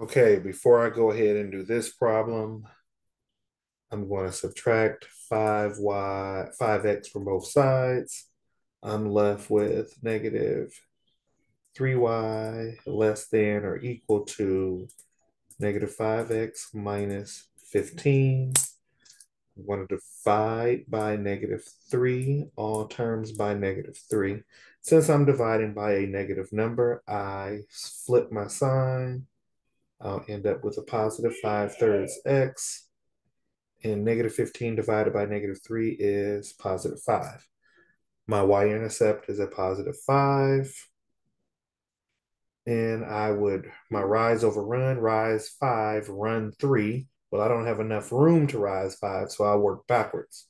Okay, before I go ahead and do this problem, I'm going to subtract 5y, 5x from both sides. I'm left with negative 3y less than or equal to negative 5x minus 15. I'm going to divide by negative 3, all terms by negative 3. Since I'm dividing by a negative number, I flip my sign. I'll end up with a positive 5 thirds x. And negative 15 divided by negative 3 is positive 5. My y-intercept is a positive 5. And I would, my rise over run, rise 5, run 3. Well, I don't have enough room to rise 5, so I'll work backwards.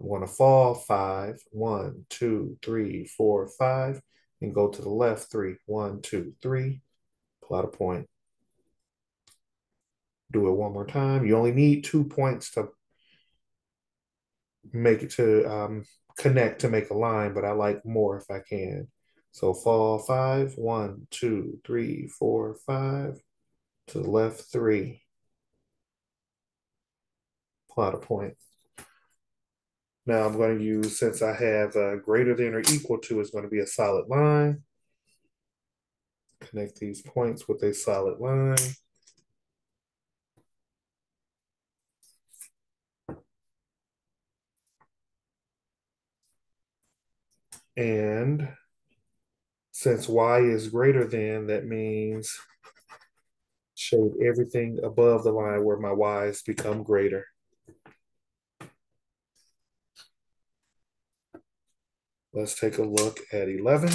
I'm going to fall 5, 1, 2, 3, 4, 5, and go to the left 3, 1, 2, 3, plot a point. Do it one more time. You only need two points to make it to um, connect to make a line, but I like more if I can. So fall five, one, two, three, four, five. To the left, three. Plot a point. Now I'm going to use, since I have uh, greater than or equal to is going to be a solid line. Connect these points with a solid line. And since y is greater than, that means shade everything above the line where my y's become greater. Let's take a look at 11.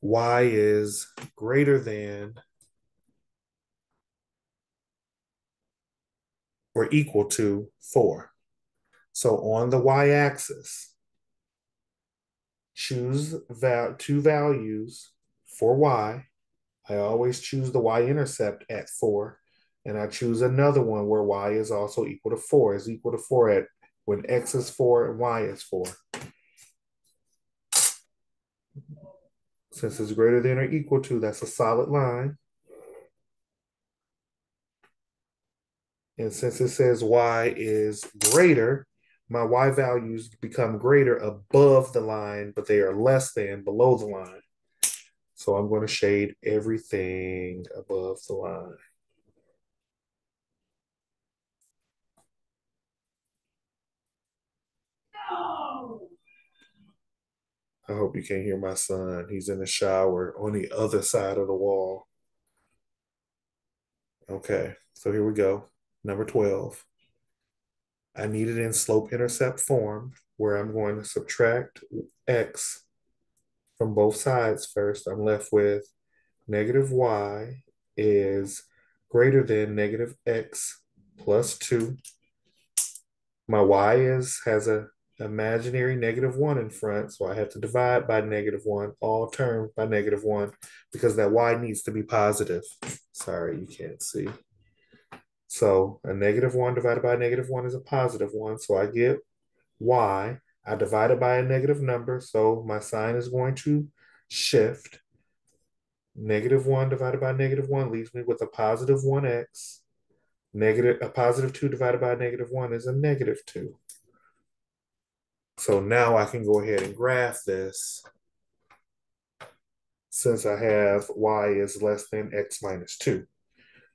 Y is greater than or equal to 4. So on the y-axis, choose val two values for y. I always choose the y-intercept at 4, and I choose another one where y is also equal to 4, is equal to 4 at when x is 4 and y is 4. Since it's greater than or equal to, that's a solid line. And since it says y is greater, my y values become greater above the line, but they are less than below the line. So I'm going to shade everything above the line. I hope you can't hear my son. He's in the shower on the other side of the wall. Okay, so here we go. Number 12. I need it in slope intercept form where I'm going to subtract x from both sides first. I'm left with negative y is greater than negative x plus 2. My y is has a imaginary negative 1 in front, so I have to divide by negative 1, all terms by negative 1, because that y needs to be positive. Sorry, you can't see. So a negative 1 divided by a negative 1 is a positive 1. So I get y. I divide it by a negative number. So my sign is going to shift. Negative 1 divided by negative 1 leaves me with a positive 1x. Negative, a positive 2 divided by a negative 1 is a negative 2. So now I can go ahead and graph this since I have y is less than x minus 2.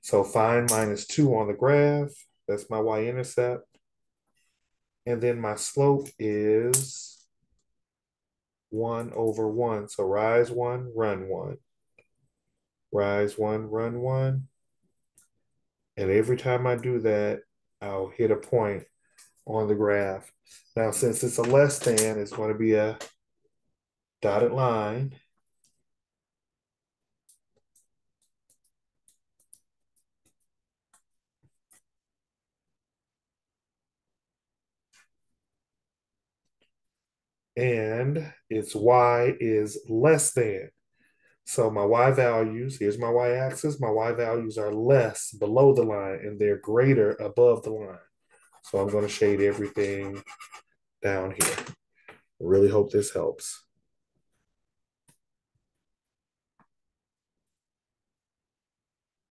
So find minus 2 on the graph. That's my y-intercept. And then my slope is 1 over 1. So rise 1, run 1. Rise 1, run 1. And every time I do that, I'll hit a point on the graph. Now, since it's a less than, it's going to be a dotted line. And its y is less than. So my y values, here's my y-axis, my y values are less below the line and they're greater above the line. So I'm going to shade everything down here. Really hope this helps.